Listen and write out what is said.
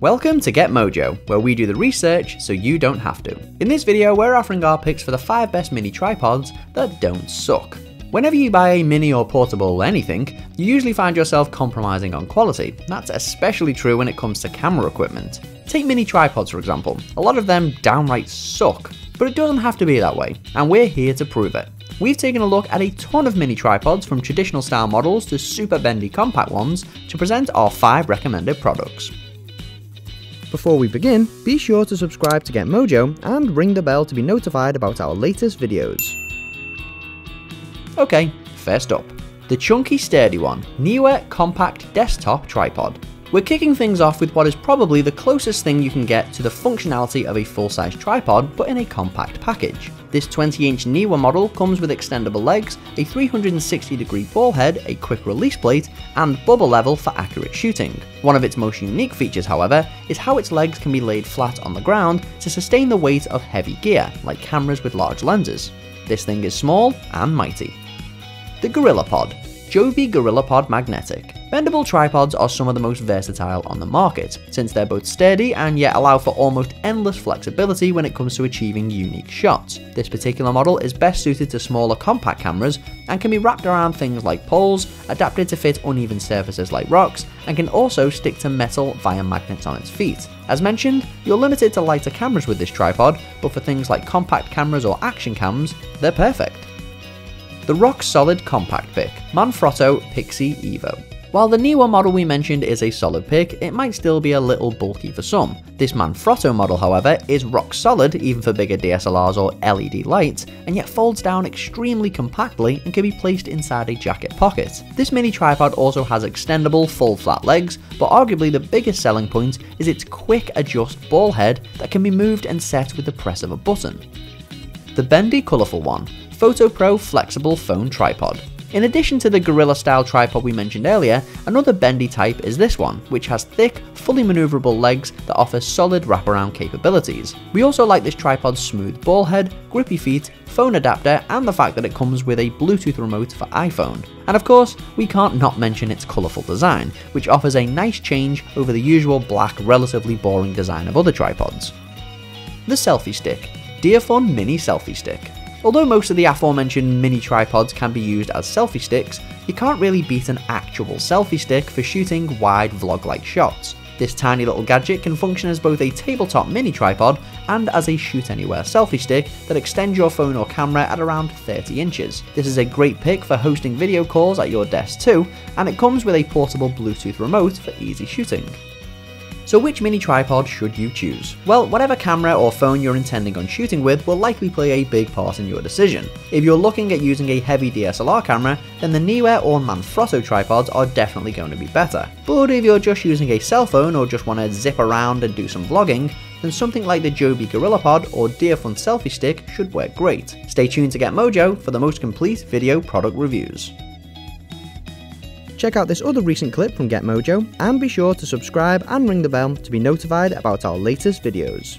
Welcome to Get Mojo, where we do the research so you don't have to. In this video, we're offering our picks for the 5 best mini tripods that don't suck. Whenever you buy a mini or portable anything, you usually find yourself compromising on quality. That's especially true when it comes to camera equipment. Take mini tripods for example, a lot of them downright suck, but it doesn't have to be that way, and we're here to prove it. We've taken a look at a ton of mini tripods from traditional style models to super bendy compact ones to present our 5 recommended products. Before we begin, be sure to subscribe to Get Mojo and ring the bell to be notified about our latest videos. Okay, first up, the chunky sturdy one, Neewer Compact Desktop Tripod. We're kicking things off with what is probably the closest thing you can get to the functionality of a full-size tripod but in a compact package. This 20-inch Neewer model comes with extendable legs, a 360 degree ball head, a quick release plate, and bubble level for accurate shooting. One of its most unique features however is how its legs can be laid flat on the ground to sustain the weight of heavy gear, like cameras with large lenses. This thing is small and mighty. The GorillaPod, Joby GorillaPod Magnetic. Bendable tripods are some of the most versatile on the market, since they're both sturdy and yet allow for almost endless flexibility when it comes to achieving unique shots. This particular model is best suited to smaller compact cameras and can be wrapped around things like poles, adapted to fit uneven surfaces like rocks, and can also stick to metal via magnets on its feet. As mentioned, you're limited to lighter cameras with this tripod, but for things like compact cameras or action cams, they're perfect. The rock solid compact pick, Manfrotto Pixie Evo. While the Neewer model we mentioned is a solid pick, it might still be a little bulky for some. This Manfrotto model, however, is rock solid even for bigger DSLRs or LED lights, and yet folds down extremely compactly and can be placed inside a jacket pocket. This mini tripod also has extendable full flat legs, but arguably the biggest selling point is its quick adjust ball head that can be moved and set with the press of a button. The bendy colourful one, Fotopro Flexible Phone Tripod. In addition to the Gorilla style tripod we mentioned earlier, another bendy type is this one, which has thick, fully maneuverable legs that offer solid wraparound capabilities. We also like this tripod's smooth ball head, grippy feet, phone adapter, and the fact that it comes with a Bluetooth remote for iPhone. And of course, we can't not mention its colourful design, which offers a nice change over the usual black, relatively boring design of other tripods. The Selfie Stick, Deerfun Mini Selfie Stick. Although most of the aforementioned mini tripods can be used as selfie sticks, you can't really beat an actual selfie stick for shooting wide vlog-like shots. This tiny little gadget can function as both a tabletop mini tripod and as a shoot anywhere selfie stick that extends your phone or camera at around 30 inches. This is a great pick for hosting video calls at your desk too, and it comes with a portable Bluetooth remote for easy shooting. So which mini tripod should you choose? Well, whatever camera or phone you're intending on shooting with will likely play a big part in your decision. If you're looking at using a heavy DSLR camera, then the Neewer or Manfrotto tripods are definitely going to be better. But if you're just using a cell phone or just want to zip around and do some vlogging, then something like the Joby GorillaPod or Deerfun Selfie Stick should work great. Stay tuned to Get Mojo for the most complete video product reviews. Check out this other recent clip from Get Mojo and be sure to subscribe and ring the bell to be notified about our latest videos.